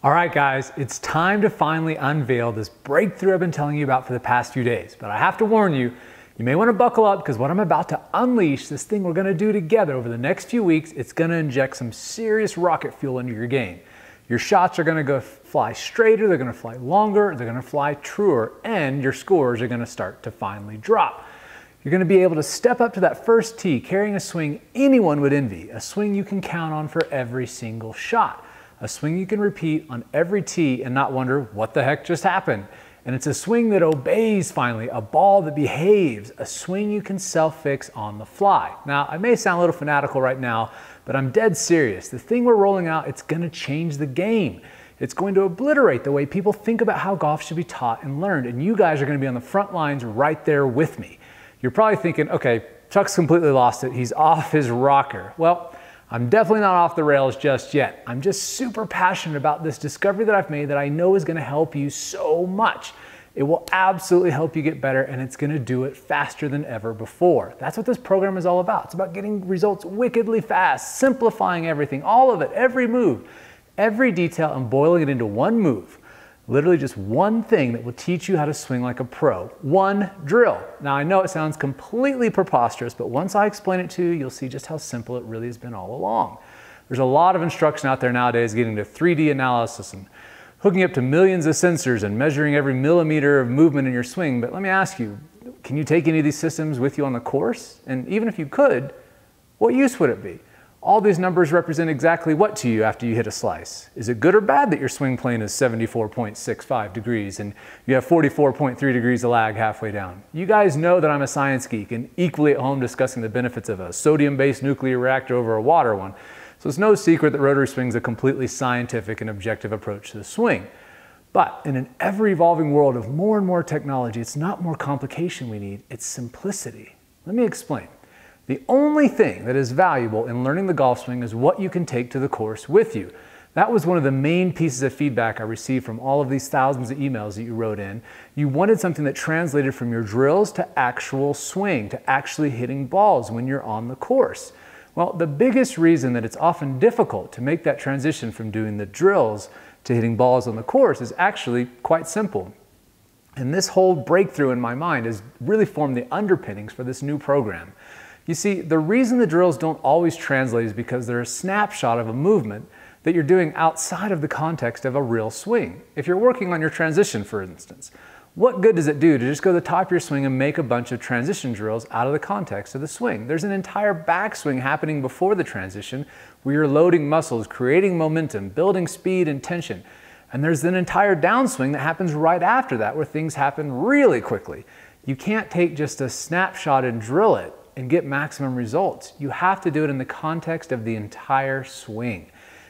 All right, guys, it's time to finally unveil this breakthrough I've been telling you about for the past few days. But I have to warn you, you may want to buckle up because what I'm about to unleash, this thing we're going to do together over the next few weeks, it's going to inject some serious rocket fuel into your game. Your shots are going to go fly straighter, they're going to fly longer, they're going to fly truer, and your scores are going to start to finally drop. You're going to be able to step up to that first tee carrying a swing anyone would envy, a swing you can count on for every single shot a swing you can repeat on every tee and not wonder what the heck just happened. And it's a swing that obeys finally, a ball that behaves, a swing you can self-fix on the fly. Now, I may sound a little fanatical right now, but I'm dead serious. The thing we're rolling out, it's gonna change the game. It's going to obliterate the way people think about how golf should be taught and learned. And you guys are gonna be on the front lines right there with me. You're probably thinking, okay, Chuck's completely lost it. He's off his rocker. Well, I'm definitely not off the rails just yet. I'm just super passionate about this discovery that I've made that I know is gonna help you so much. It will absolutely help you get better and it's gonna do it faster than ever before. That's what this program is all about. It's about getting results wickedly fast, simplifying everything, all of it, every move, every detail, and boiling it into one move. Literally just one thing that will teach you how to swing like a pro. One drill. Now I know it sounds completely preposterous, but once I explain it to you, you'll see just how simple it really has been all along. There's a lot of instruction out there nowadays getting to 3D analysis and hooking up to millions of sensors and measuring every millimeter of movement in your swing. But let me ask you, can you take any of these systems with you on the course? And even if you could, what use would it be? All these numbers represent exactly what to you after you hit a slice? Is it good or bad that your swing plane is 74.65 degrees and you have 44.3 degrees of lag halfway down? You guys know that I'm a science geek and equally at home discussing the benefits of a sodium-based nuclear reactor over a water one. So it's no secret that rotary swing is a completely scientific and objective approach to the swing. But in an ever-evolving world of more and more technology, it's not more complication we need, it's simplicity. Let me explain. The only thing that is valuable in learning the golf swing is what you can take to the course with you. That was one of the main pieces of feedback I received from all of these thousands of emails that you wrote in. You wanted something that translated from your drills to actual swing, to actually hitting balls when you're on the course. Well, the biggest reason that it's often difficult to make that transition from doing the drills to hitting balls on the course is actually quite simple. And this whole breakthrough in my mind has really formed the underpinnings for this new program. You see, the reason the drills don't always translate is because they're a snapshot of a movement that you're doing outside of the context of a real swing. If you're working on your transition, for instance, what good does it do to just go to the top of your swing and make a bunch of transition drills out of the context of the swing? There's an entire backswing happening before the transition where you're loading muscles, creating momentum, building speed and tension. And there's an entire downswing that happens right after that where things happen really quickly. You can't take just a snapshot and drill it and get maximum results. You have to do it in the context of the entire swing.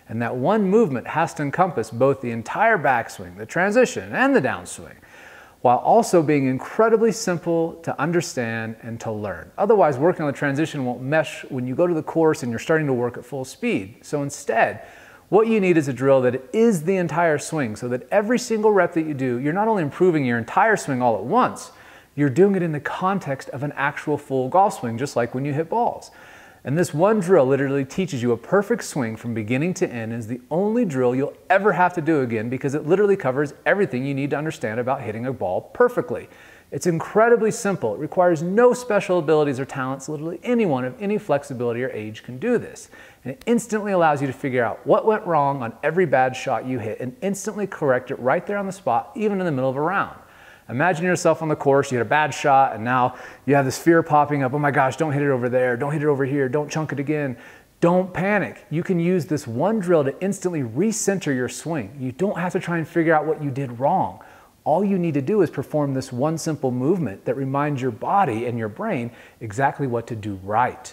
And that one movement has to encompass both the entire backswing, the transition, and the downswing, while also being incredibly simple to understand and to learn. Otherwise, working on the transition won't mesh when you go to the course and you're starting to work at full speed. So instead, what you need is a drill that is the entire swing so that every single rep that you do, you're not only improving your entire swing all at once, you're doing it in the context of an actual full golf swing, just like when you hit balls. And this one drill literally teaches you a perfect swing from beginning to end is the only drill you'll ever have to do again because it literally covers everything you need to understand about hitting a ball perfectly. It's incredibly simple. It requires no special abilities or talents. Literally anyone of any flexibility or age can do this. And it instantly allows you to figure out what went wrong on every bad shot you hit and instantly correct it right there on the spot, even in the middle of a round. Imagine yourself on the course, you had a bad shot, and now you have this fear popping up. Oh my gosh, don't hit it over there. Don't hit it over here. Don't chunk it again. Don't panic. You can use this one drill to instantly recenter your swing. You don't have to try and figure out what you did wrong. All you need to do is perform this one simple movement that reminds your body and your brain exactly what to do right.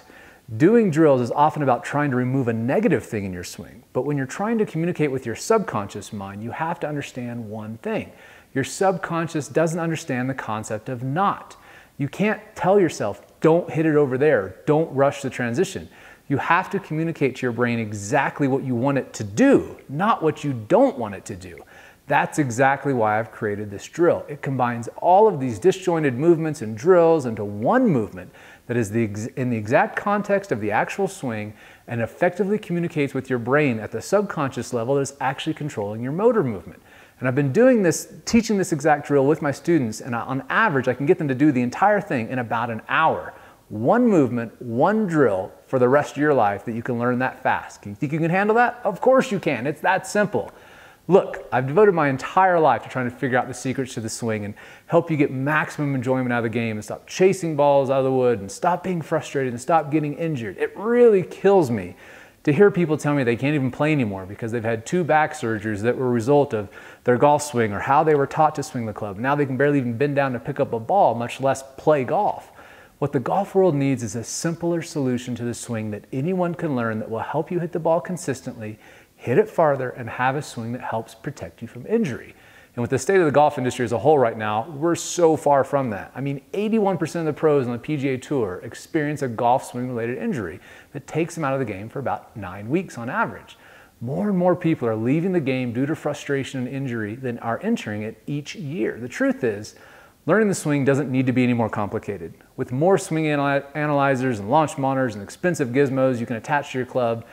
Doing drills is often about trying to remove a negative thing in your swing, but when you're trying to communicate with your subconscious mind, you have to understand one thing. Your subconscious doesn't understand the concept of not. You can't tell yourself, don't hit it over there, don't rush the transition. You have to communicate to your brain exactly what you want it to do, not what you don't want it to do. That's exactly why I've created this drill. It combines all of these disjointed movements and drills into one movement that is the in the exact context of the actual swing and effectively communicates with your brain at the subconscious level that is actually controlling your motor movement. And I've been doing this, teaching this exact drill with my students, and on average, I can get them to do the entire thing in about an hour. One movement, one drill for the rest of your life that you can learn that fast. You think you can handle that? Of course you can. It's that simple. Look, I've devoted my entire life to trying to figure out the secrets to the swing and help you get maximum enjoyment out of the game and stop chasing balls out of the wood and stop being frustrated and stop getting injured. It really kills me to hear people tell me they can't even play anymore because they've had two back surgeries that were a result of their golf swing or how they were taught to swing the club. Now they can barely even bend down to pick up a ball, much less play golf. What the golf world needs is a simpler solution to the swing that anyone can learn that will help you hit the ball consistently hit it farther, and have a swing that helps protect you from injury. And with the state of the golf industry as a whole right now, we're so far from that. I mean, 81% of the pros on the PGA Tour experience a golf swing related injury that takes them out of the game for about nine weeks on average. More and more people are leaving the game due to frustration and injury than are entering it each year. The truth is, learning the swing doesn't need to be any more complicated. With more swing analyzers and launch monitors and expensive gizmos you can attach to your club,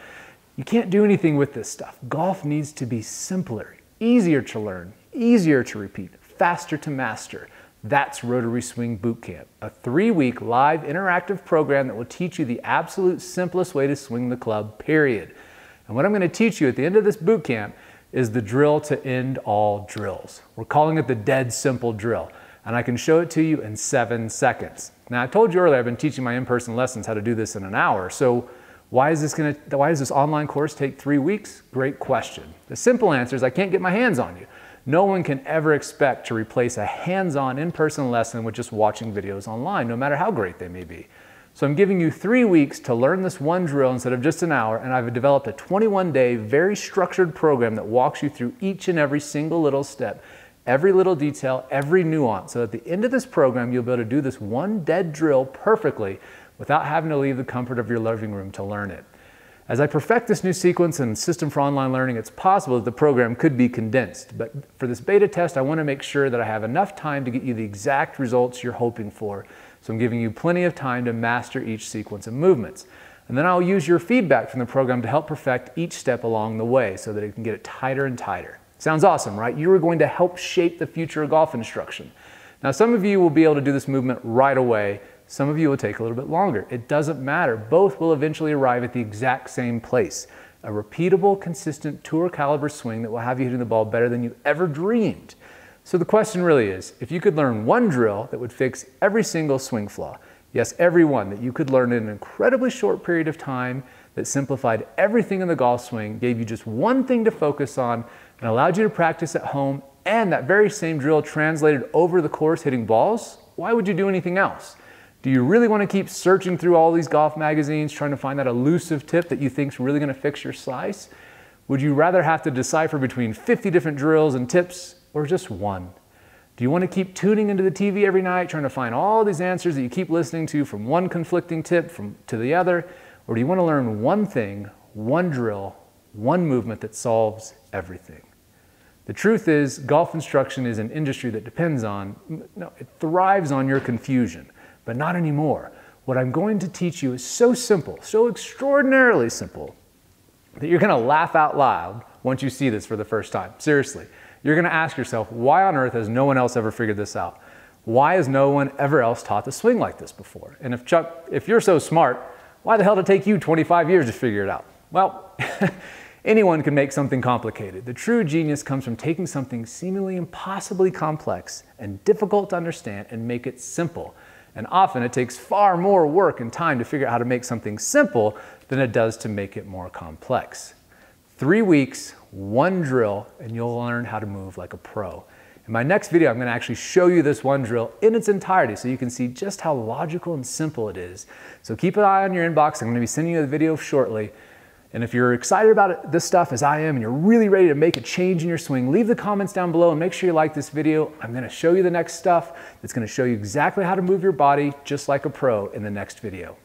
you can't do anything with this stuff. Golf needs to be simpler, easier to learn, easier to repeat, faster to master. That's Rotary Swing Bootcamp, a three-week live interactive program that will teach you the absolute simplest way to swing the club, period. And what I'm gonna teach you at the end of this bootcamp is the drill to end all drills. We're calling it the dead simple drill, and I can show it to you in seven seconds. Now, I told you earlier I've been teaching my in-person lessons how to do this in an hour, so why is this going to, why does this online course take three weeks? Great question. The simple answer is I can't get my hands on you. No one can ever expect to replace a hands-on in-person lesson with just watching videos online, no matter how great they may be. So I'm giving you three weeks to learn this one drill instead of just an hour, and I've developed a 21-day, very structured program that walks you through each and every single little step, every little detail, every nuance. So at the end of this program, you'll be able to do this one dead drill perfectly without having to leave the comfort of your living room to learn it. As I perfect this new sequence and system for online learning, it's possible that the program could be condensed. But for this beta test, I want to make sure that I have enough time to get you the exact results you're hoping for. So I'm giving you plenty of time to master each sequence of movements. And then I'll use your feedback from the program to help perfect each step along the way so that it can get it tighter and tighter. Sounds awesome, right? You are going to help shape the future of golf instruction. Now, some of you will be able to do this movement right away, some of you will take a little bit longer. It doesn't matter. Both will eventually arrive at the exact same place. A repeatable, consistent tour caliber swing that will have you hitting the ball better than you ever dreamed. So the question really is, if you could learn one drill that would fix every single swing flaw, yes, every one that you could learn in an incredibly short period of time that simplified everything in the golf swing, gave you just one thing to focus on, and allowed you to practice at home, and that very same drill translated over the course hitting balls, why would you do anything else? Do you really want to keep searching through all these golf magazines trying to find that elusive tip that you think is really going to fix your slice? Would you rather have to decipher between 50 different drills and tips or just one? Do you want to keep tuning into the TV every night trying to find all these answers that you keep listening to from one conflicting tip from, to the other? Or do you want to learn one thing, one drill, one movement that solves everything? The truth is, golf instruction is an industry that depends on, no, it thrives on your confusion but not anymore. What I'm going to teach you is so simple, so extraordinarily simple, that you're going to laugh out loud once you see this for the first time. Seriously. You're going to ask yourself, why on earth has no one else ever figured this out? Why has no one ever else taught to swing like this before? And if Chuck, if you're so smart, why the hell did it take you 25 years to figure it out? Well, anyone can make something complicated. The true genius comes from taking something seemingly impossibly complex and difficult to understand and make it simple. And often it takes far more work and time to figure out how to make something simple than it does to make it more complex. Three weeks, one drill, and you'll learn how to move like a pro. In my next video, I'm gonna actually show you this one drill in its entirety so you can see just how logical and simple it is. So keep an eye on your inbox. I'm gonna be sending you the video shortly. And if you're excited about this stuff as I am and you're really ready to make a change in your swing, leave the comments down below and make sure you like this video. I'm gonna show you the next stuff that's gonna show you exactly how to move your body just like a pro in the next video.